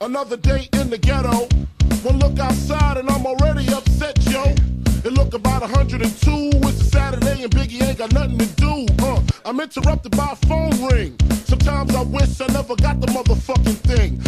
Another day in the ghetto. One look outside and I'm already upset, yo. It look about 102. It's a Saturday and Biggie ain't got nothing to do. Uh, I'm interrupted by a phone ring. Sometimes I wish I never got the motherfucking thing.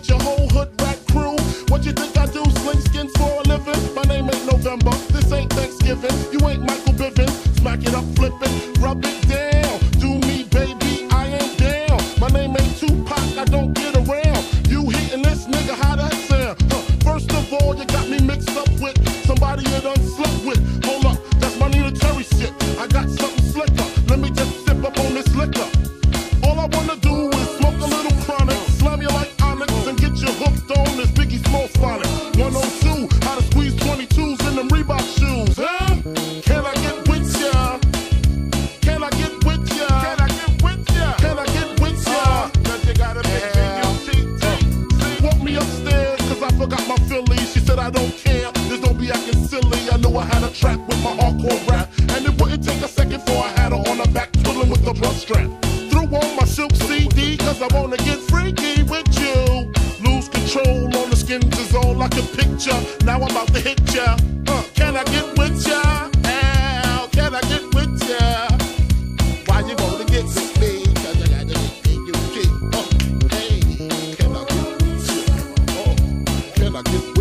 With your whole hood rat crew. What you think I do? Sling skins for a living? My name ain't November. This ain't Thanksgiving. You ain't Michael Biggie's most violent. 102, how to squeeze 22s in them Reebok shoes, huh? Can I get with ya? Can I get with ya? Can I get with ya? Can I get with ya? Uh, cause you gotta make yeah. me Walk me upstairs, cause I forgot my Phillies. She said I don't care, just don't be acting silly. I knew I had a track with my hardcore rap. And it wouldn't take a second for I had her on her back, twiddling with the drum strap. Threw on my silk CD, cause I wanna get freaky. got the picture. Now I'm about to hit ya. Uh, can I get with ya? Ow, can I get with ya? Why you gonna get with me? Cause I gotta get you, you. Uh, hey, can I get with ya? Oh, can I get with